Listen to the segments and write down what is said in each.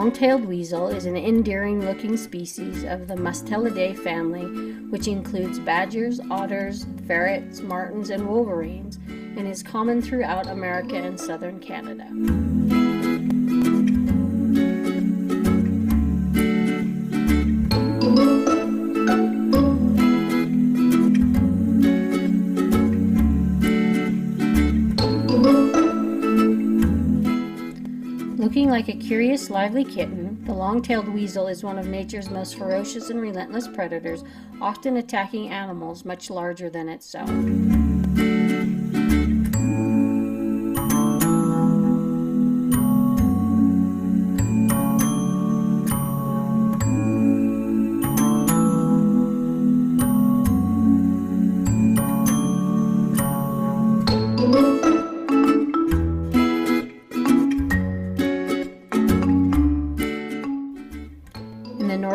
long-tailed weasel is an endearing-looking species of the Mustelidae family, which includes badgers, otters, ferrets, martens, and wolverines, and is common throughout America and southern Canada. Looking like a curious, lively kitten, the long tailed weasel is one of nature's most ferocious and relentless predators, often attacking animals much larger than itself.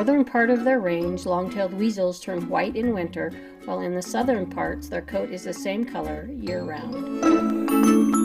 Northern part of their range, long-tailed weasels turn white in winter, while in the southern parts their coat is the same color year-round.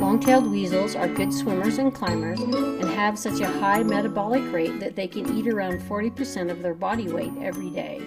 Long-tailed weasels are good swimmers and climbers and have such a high metabolic rate that they can eat around 40% of their body weight every day.